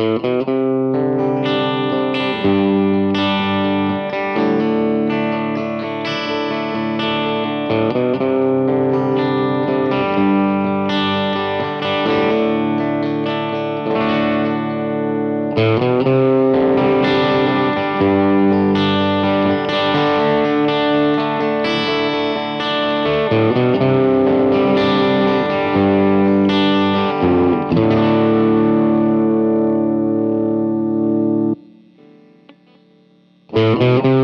Música Música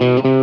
Mm-hmm.